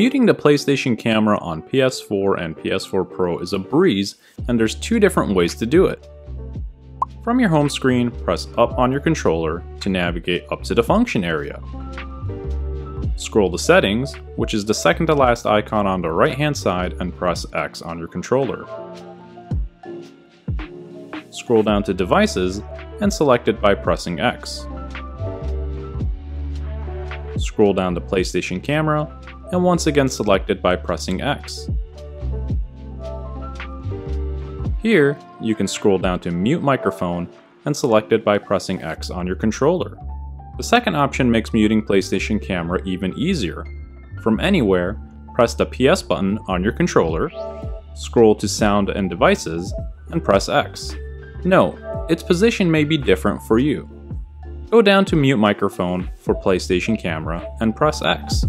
Muting the PlayStation camera on PS4 and PS4 Pro is a breeze, and there's two different ways to do it. From your home screen, press up on your controller to navigate up to the function area. Scroll to settings, which is the second to last icon on the right hand side and press X on your controller. Scroll down to devices and select it by pressing X. Scroll down to PlayStation camera and once again select it by pressing X. Here, you can scroll down to mute microphone and select it by pressing X on your controller. The second option makes muting PlayStation camera even easier. From anywhere, press the PS button on your controller, scroll to sound and devices, and press X. Note, its position may be different for you. Go down to mute microphone for PlayStation camera and press X.